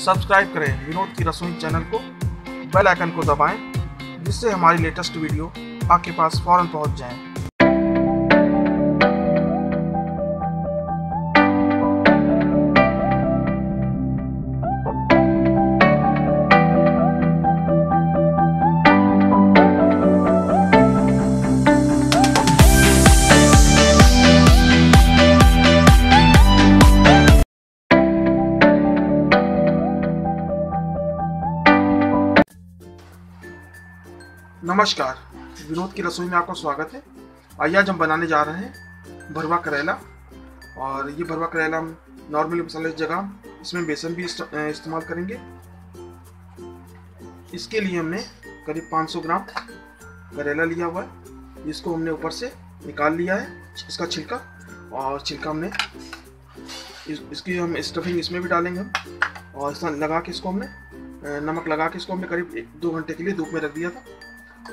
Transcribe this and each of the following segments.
Subscribe करें विनोद की रसोई चैनल को, बेल आइकन को दबाएँ, जिससे हमारी लेटेस्ट वीडियो आपके पास फ़ौरन पहुँच जाए। नमस्कार। विनोद की रसोई में आपका स्वागत है। आइए आज हम बनाने जा रहे हैं भरवा करेला। और ये भरवा करेला हम नॉर्मली मसाले जगह इसमें बेसन भी इस्त- इस्तेमाल करेंगे। इसके लिए हमने करीब 500 ग्राम करेला लिया हुआ है। इसको हमने ऊपर से निकाल लिया है इसका छिलका। और छिलका हमने इस, इसकी हम स्टफिंग इसमें भी डालेंगे हम। और लगा के इसको हमने नमक लगा के इसको हमने करीब एक दो घंटे के लिए धूप में रख दिया था।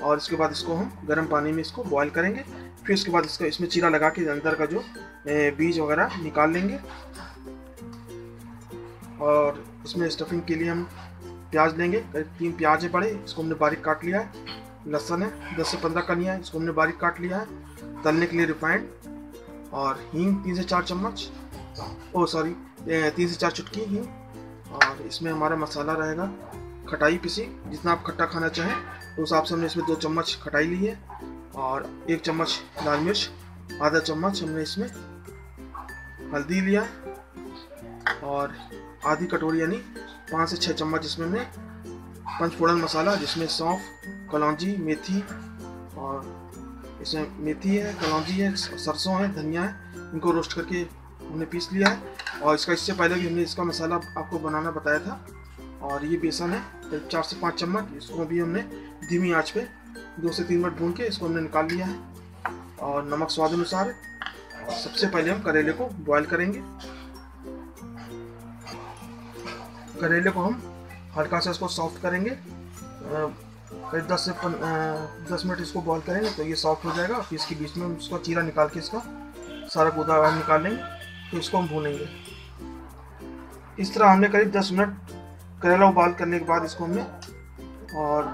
और इसके बाद इसको हम गर्म पानी में इसको बॉईल करेंगे। फिर इसके बाद इसका इसमें चीरा लगा के अंदर का जो बीज वगैरह निकाल लेंगे। और इसमें स्टफिंग के लिए हम प्याज लेंगे। तीन प्याज है बड़े, इसको हमने बारीक काट लिया है। लहसुन है, दस से पंद्रह कनिया है, इसको हमने बारीक काट लिया है। तलने के लिए रिफाइंड और हींग तीन से चार चम्मच। ओ सॉरी तीन से चार चुटकी हींग। और इसमें हमारा मसाला रहेगा खटाई पिसी, जितना आप खट्टा खाना चाहें। उस हिसाब से हमने इसमें दो चम्मच खटाई ली है और एक चम्मच लाल मिर्च, आधा चम्मच हमने इसमें हल्दी लिया और आधी कटोरी यानी पाँच से छः चम्मच इसमें हमने पंचफोड़न मसाला, जिसमें सौंफ, कलौंजी, मेथी और इसमें मेथी है, कलौंजी है, सरसों है, धनिया है, इनको रोस्ट करके हमने पीस लिया है और इसका, इससे पहले भी हमने इसका मसाला आपको बनाना बताया था और ये बेसन है। चार से पाँच चम्मच इसको भी हमने धीमी आँच पे दो से तीन मिनट भून के इसको हमने निकाल लिया है। और नमक स्वाद अनुसार और सबसे पहले हम करेले को बॉयल करेंगे। करेले को हम हल्का सा इसको सॉफ्ट करेंगे। करीब दस से पन, अ, दस मिनट इसको बॉयल करेंगे तो ये सॉफ्ट हो जाएगा। फिर इसके बीच में हम इसका चीरा निकाल के इसका सारा बाहर निकाल लेंगे तो इसको हम भूनेंगे। इस तरह हमने करीब दस मिनट करेला उबाल करने के बाद इसको हमने और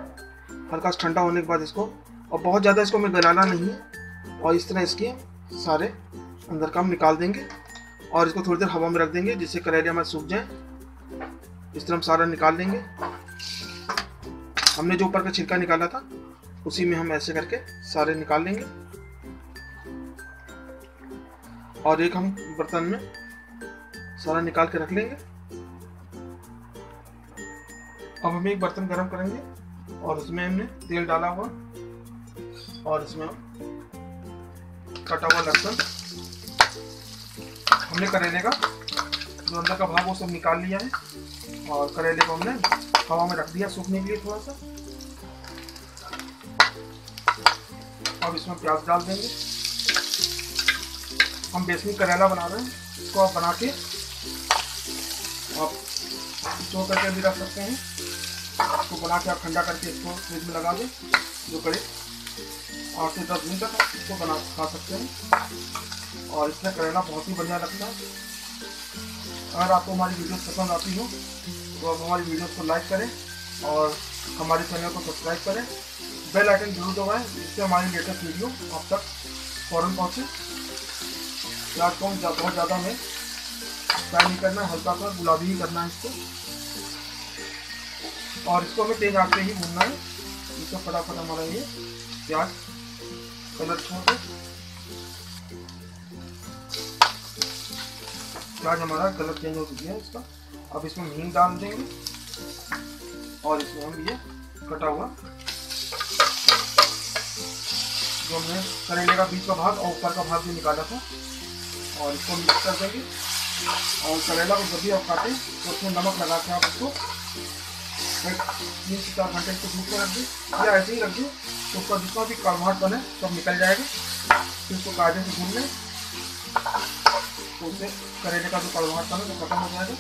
हल्का ठंडा होने के बाद इसको, और बहुत ज़्यादा इसको हमें गलाना नहीं है, और इस तरह इसके सारे अंदर का हम निकाल देंगे, और इसको थोड़ी देर हवा में रख देंगे जिससे करेले हमारे सूख जाए। इस तरह हम सारा निकाल लेंगे। हमने जो ऊपर का छिलका निकाला था, उसी में हम ऐसे करके सारे निकाल लेंगे। और एक हम बर्तन में सारा निकाल के रख लेंगे। अब हम एक बर्तन गर्म करेंगे और उसमें हमने तेल डाला हुआ और इसमें कटा हुआ लहसुन। हमने करेले का, जो अंदर का भाग वो सब निकाल लिया है और करेले को हमने हवा में रख दिया सूखने के लिए थोड़ा सा। अब इसमें प्याज डाल देंगे। हम बेसनी करेला बना रहे हैं, इसको आप बना के आप स्टोर करके भी रख सकते हैं। इसको बना के आप ठंडा करके इसको फ्रिज में लगा दें, जो करे आठ से दस दिन तक इसको बना, खा सकते हैं। और इसमें करेला बहुत ही बढ़िया लगता है। अगर आपको हमारी वीडियो पसंद आती हो तो आप हमारी वीडियो को लाइक करें और हमारे चैनल को सब्सक्राइब करें। बेल आइकन ज़रूर दबाएँ, जिससे हमारी लेटेस्ट वीडियो आप तक फ़ौरन पहुँचे। जा- बहुत ज़्यादा हमें फ्राई नहीं करना, हल्का सा गुलाबी ही करना है इसको। और इसको हमें तेज आँच पे ही भूनना है। इसको फटाफट हमारा ये प्याज कलर छोड़ दे। प्याज हमारा कलर चेंज हो चुकी है इसका। अब इसमें हींग डाल देंगे और इसमें हम ये कटा हुआ जो हमने करेले का बीच का भाग और ऊपर का भाग भी निकाला था, और इसको मिक्स कर देंगे। और करेला को जब भी आप काटें तो उसमें नमक लगा के आप उसको तीन से घंटे इसको धूप रख दें या ऐसे ही रख दें तो उसका जितना भी कड़वाहट बने सब निकल जाएगा। फिर उसको कायदे से भून लें तो उससे करेले का जो कड़वाहट बने तो खत्म हो जाएगा।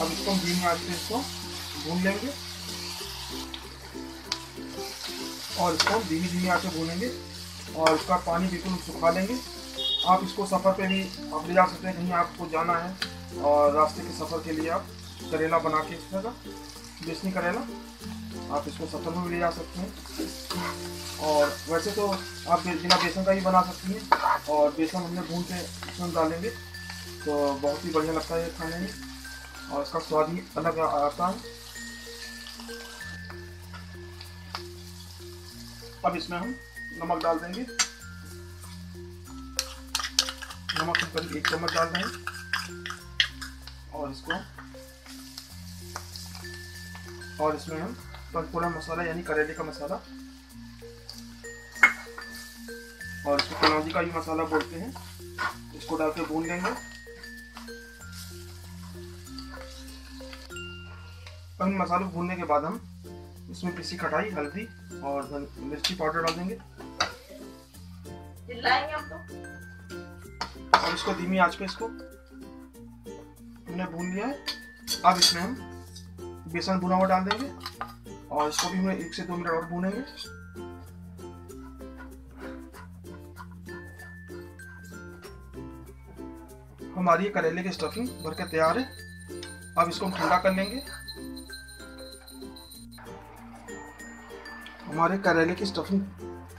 अब इसको हम धीमी आँच पे इसको भून लेंगे और इसको हम धीमी धीमी आँच पे भूनेंगे और इसका पानी बिल्कुल सुखा लेंगे आप इसको सफ़र पे भी आप ले जा सकते हैं कहीं आपको जाना है और रास्ते के सफ़र के लिए आप करेला बना के इस तरह बेसनी करेला आप इसको सफ़र में भी ले जा सकते हैं। और वैसे तो आप बिना बेसन का ही बना सकती हैं। और बेसन हमने भून के इसमें डालेंगे। तो बहुत ही बढ़िया लगता है खाने में। और इसका स्वाद ही अलग आता है। अब इसमें हम नमक डाल देंगे। नमक हम करीब एक चम्मच डाल देंगे। और इसको और इसमें हम पंचपोड़ा मसाला यानी करेले का मसाला। और इसको कलौजी का भी मसाला बोलते हैं। इसको डाल के भून लेंगे। इन मसालों को भूनने के बाद हम इसमें पिसी खटाई हल्दी और मिर्ची पाउडर डाल देंगे। और इसको धीमी आँच पे इसको हमने भून लिया है। अब इसमें हम बेसन भुना हुआ डाल देंगे और इसको भी हम एक से दो मिनट और भूनेंगे। हमारी करेले की स्टफिंग भर के तैयार है। अब इसको हम ठंडा कर लेंगे। हमारे करेले की स्टफिंग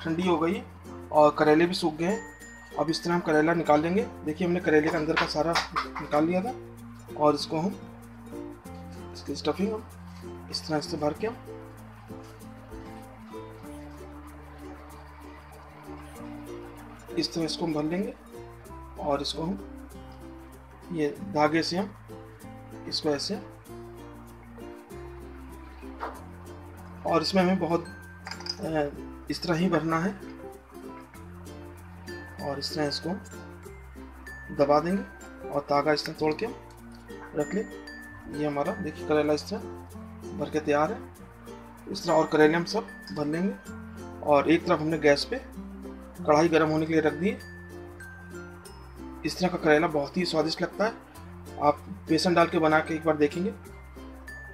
ठंडी हो गई और करेले भी सूख गए हैं। अब इस तरह हम करेला निकाल लेंगे। देखिए हमने करेले के अंदर का सारा निकाल लिया था और इसको हम इसकी स्टफिंग हम इस तरह से भर के हम इस तरह इसको हम भर लेंगे और इसको हम ये धागे से हम इसको ऐसे और इसमें हमें बहुत इस तरह ही भरना है और इस तरह इसको दबा देंगे और तागा इस तरह तोड़ के रख ले। ये हमारा, देखिए करेला इस तरह भर के तैयार है। इस तरह और करेले हम सब भर लेंगे। और एक तरफ़ हमने गैस पे कढ़ाई गर्म होने के लिए रख दी इस तरह का करेला बहुत ही स्वादिष्ट लगता है। आप बेसन डाल के बना के एक बार देखेंगे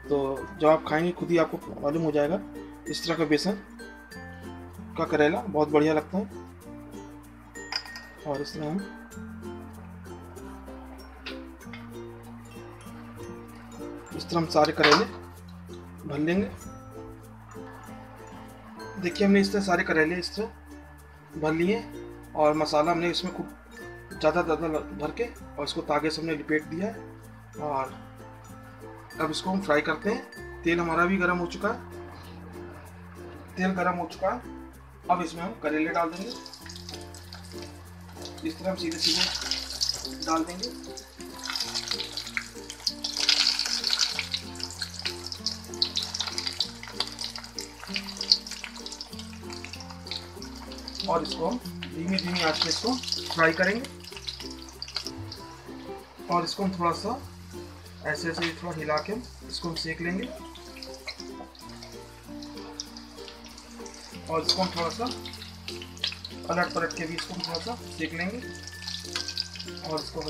तो जब आप खाएँगे, खुद ही आपको मालूम हो जाएगा। इस तरह का बेसन का करेला बहुत बढ़िया लगता है। और इस तरह हम तरह हम सारे करेले भर लेंगे। देखिए, हमने इस तरह सारे करेले इस तरह भर लिए और मसाला हमने इसमें खूब ज़्यादा ज़्यादा भर के और इसको तागे से हमने लिपेट दिया है और अब इसको हम फ्राई करते हैं। तेल हमारा भी गर्म हो चुका है। तेल गर्म हो चुका है। अब इसमें हम करेले डाल देंगे। इस तरह हम सीधे सीधे डाल देंगे। और इसको हम धीमी धीमी आँच पे इसको फ्राई करेंगे। और इसको हम थोड़ा सा ऐसे ऐसे थोड़ा हिला के इसको हम सेक लेंगे। और इसको हम थोड़ा सा पलट पलट के भी इसको हम थोड़ा सा सेक लेंगे। और इसको हम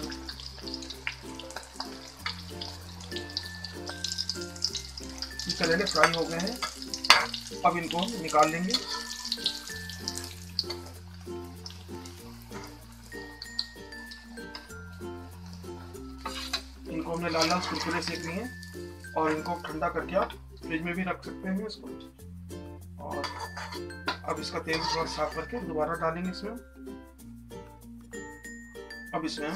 करेले फ्राई हो गए हैं। अब इनको हम निकाल लेंगे। लाल कुरकुरे सेक लिए हैं और इनको ठंडा करके आप फ्रिज में भी रख सकते हैं इसको। और अब इसका तेल थोड़ा साफ़ करके दोबारा डालेंगे इसमें अब इसमें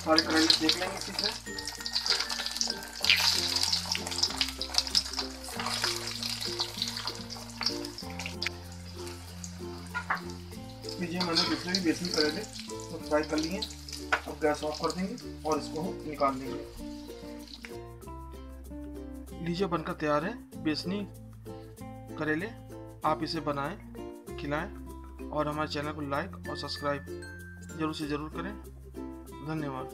सारे करेले सेक लेंगे इसी लीजिए, मैंने दूसरे भी बेसन करेले तो फ्राई कर लिए। गैस ऑफ़ कर देंगे और इसको हम निकाल देंगे लीजिए बनकर तैयार है, बेसनी, करेले, आप इसे बनाएँ, खिलाएँ और हमारे चैनल को लाइक और सब्सक्राइब ज़रूर से ज़रूर करें। धन्यवाद।